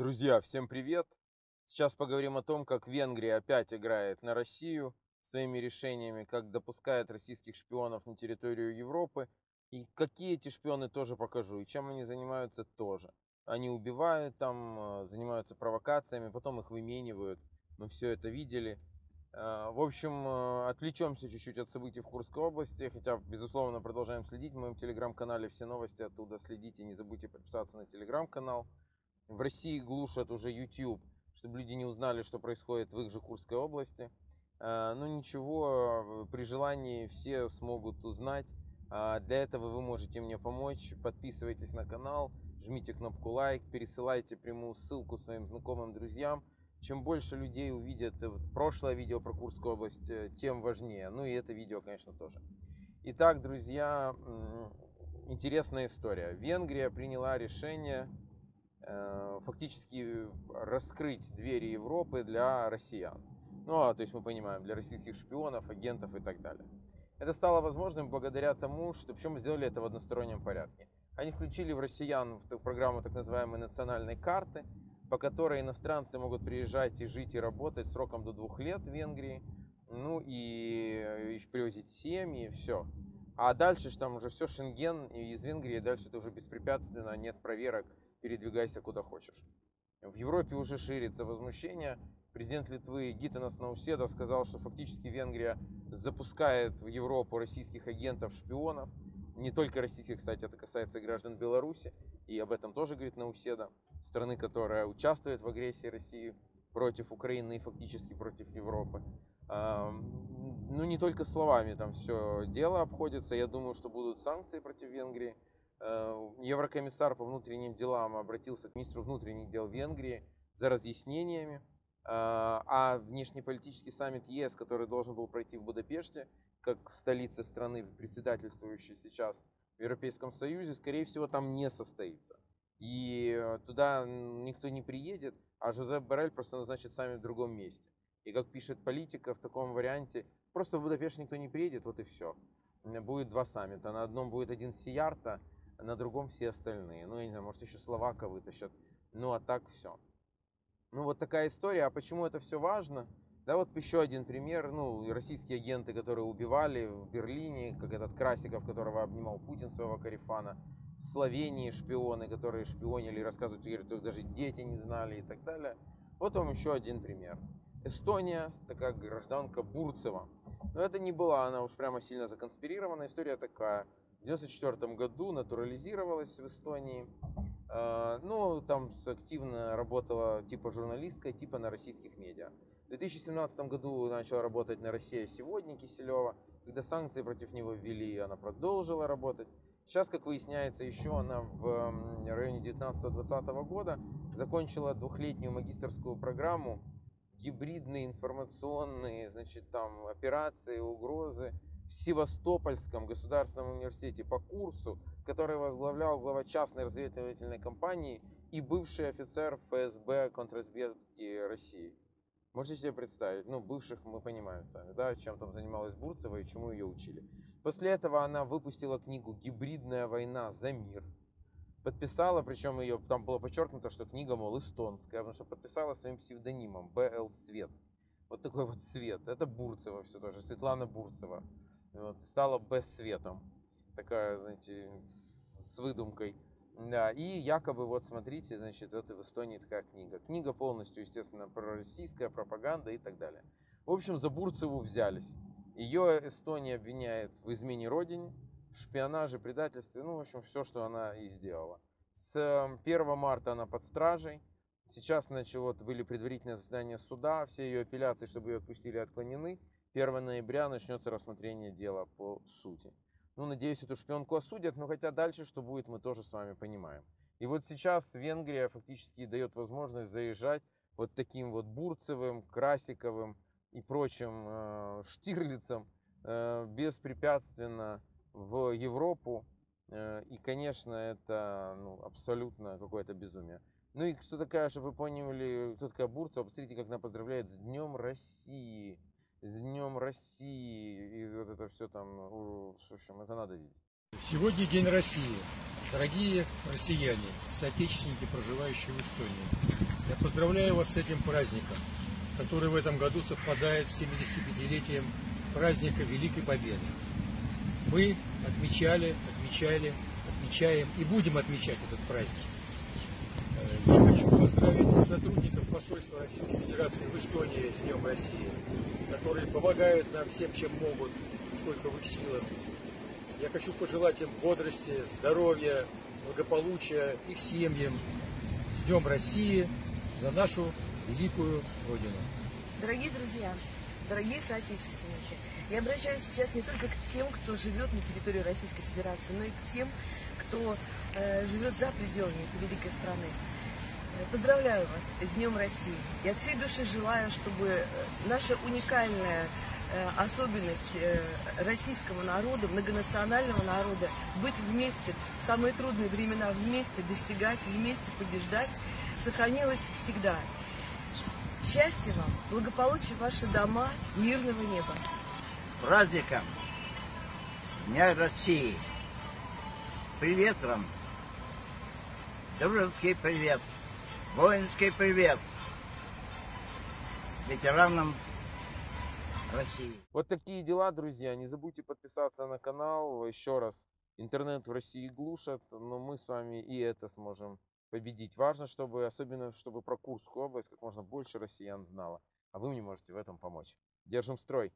Друзья, всем привет! Сейчас поговорим о том, как Венгрия опять играет на Россию своими решениями, как допускает российских шпионов на территорию Европы. И какие эти шпионы тоже покажу, и чем они занимаются тоже. Они убивают там, э, занимаются провокациями, потом их выменивают. Мы все это видели. Э, в общем, э, отвлечемся чуть-чуть от событий в Курской области, хотя, безусловно, продолжаем следить. В моем телеграм-канале все новости оттуда следите. Не забудьте подписаться на телеграм-канал в России глушат уже YouTube, чтобы люди не узнали, что происходит в их же Курской области. А, ну ничего, при желании все смогут узнать. А, для этого вы можете мне помочь. Подписывайтесь на канал, жмите кнопку лайк, пересылайте прямую ссылку своим знакомым, друзьям. Чем больше людей увидят прошлое видео про Курскую область, э, тем важнее. Ну и это видео, конечно, тоже. Итак, друзья, интересная история. Венгрия приняла решение Э, фактически раскрыть двери Европы для россиян. Ну, а, то есть мы понимаем, для российских шпионов, агентов и так далее. Это стало возможным благодаря тому, что причем сделали это в одностороннем порядке. Они включили в россиян в программу так называемой национальной карты, по которой иностранцы могут приезжать и жить и работать сроком до двух лет в Венгрии, ну и еще привозить семьи, и все. А дальше там уже все Шенген, и из Венгрии дальше это уже беспрепятственно, нет проверок, передвигайся куда хочешь. В Европе уже ширится возмущение. Президент Литвы Гитанас Науседа сказал, что фактически Венгрия запускает в Европу российских агентов-шпионов. Не только российских, кстати, это касается и граждан Беларуси. И об этом тоже говорит Науседа. Страны, которая участвует в агрессии России против Украины и фактически против Европы. Ну, не только словами там все дело обходится. Я думаю, что будут санкции против Венгрии. Э, еврокомиссар по внутренним делам обратился к министру внутренних дел Венгрии за разъяснениями. Э, а внешнеполитический саммит ЕС, который должен был пройти в Будапеште, как в столице страны, председательствующей сейчас в Европейском Союзе, скорее всего, там не состоится. И э, туда никто не приедет, а Жозеп Барель просто назначит саммит в другом месте. И как пишет политика в таком варианте, просто в Будапешт никто не приедет, вот и все. Будет два саммита. На одном будет один Сиярта, на другом все остальные. Ну, я не знаю, может еще Словака вытащат. Ну, а так все. Ну, вот такая история. А почему это все важно? Да, вот еще один пример. Ну, российские агенты, которые убивали в Берлине, как этот Красиков, которого обнимал Путин, своего Карифана. В Словении шпионы, которые шпионили, рассказывают, говорят, даже дети не знали и так далее. Вот вам еще один пример. Эстония, такая гражданка Бурцева. Но это не была она уж прямо сильно законспирирована. История такая. В 1994 году натурализировалась в Эстонии. А, ну, там активно работала типа журналистка, типа на российских медиа. В 2017 году начала работать на «Россия сегодня» Киселева. Когда санкции против него ввели, она продолжила работать. Сейчас, как выясняется, еще она в районе 19-20 года закончила двухлетнюю магистрскую программу гибридные информационные значит, там, операции, угрозы в Севастопольском государственном университете по курсу, который возглавлял глава частной разведывательной компании и бывший офицер ФСБ контрразведки России. Можете себе представить, ну, бывших мы понимаем сами, да, чем там занималась Бурцева и чему ее учили. После этого она выпустила книгу «Гибридная война за мир». Подписала, причем ее, там было подчеркнуто, что книга, мол, эстонская, потому что подписала своим псевдонимом «БЛ Свет». Вот такой вот свет. Это Бурцева все тоже, Светлана Бурцева. Вот, стала бессветом. Такая, знаете, с выдумкой. Да, и якобы, вот смотрите, значит, это в Эстонии такая книга. Книга полностью, естественно, пророссийская, пропаганда и так далее. В общем, за Бурцеву взялись. Ее Эстония обвиняет в измене родине, шпионаже, предательстве, ну, в общем, все, что она и сделала. С 1 марта она под стражей. Сейчас, вот были предварительные заседания суда, все ее апелляции, чтобы ее отпустили, отклонены. 1 ноября начнется рассмотрение дела по сути. Ну, надеюсь, эту шпионку осудят, но хотя дальше что будет, мы тоже с вами понимаем. И вот сейчас Венгрия фактически дает возможность заезжать вот таким вот Бурцевым, Красиковым и прочим э, Штирлицам э, беспрепятственно в Европу. Э, и, конечно, это ну, абсолютно какое-то безумие. Ну и что такая, чтобы вы поняли, кто такая Бурцева, посмотрите, как она поздравляет с Днем России с Днем России, и вот это все там, в общем, это надо видеть. Сегодня День России. Дорогие россияне, соотечественники, проживающие в Эстонии, поздравляю вас с этим праздником, который в этом году совпадает с 75-летием праздника Великой Победы. Мы отмечали, отмечали, отмечаем и будем отмечать этот праздник. Э, Я хочу поздравить сотрудников посольства Российской Федерации в Эстонии с Днем России, которые помогают нам всем, чем могут, сколько в их силах. Я хочу пожелать им бодрости, здоровья, благополучия их семьям. С Днем России за нашу великую Родину. Дорогие друзья, дорогие соотечественники, я обращаюсь сейчас не только к тем, кто живет на территории Российской Федерации, но и к тем, кто э, живет за пределами этой великой страны. Э, Поздравляю вас с Днем России. И от всей души желаю, чтобы э, наша уникальная э, особенность российского народа, многонационального народа, быть вместе в самые трудные времена, вместе достигать, вместе побеждать, сохранилась всегда. Счастья вам, благополучия ваши дома, мирного неба. праздником Дня России. Привет вам. Дружеский привет. Воинский привет. Ветеранам России. Вот такие дела, друзья. Не забудьте подписаться на канал. Еще раз, интернет в России глушат, но мы с вами и это сможем победить. Важно, чтобы, особенно чтобы про Курскую область, как можно больше россиян знало. А вы мне можете в этом помочь. Держим строй!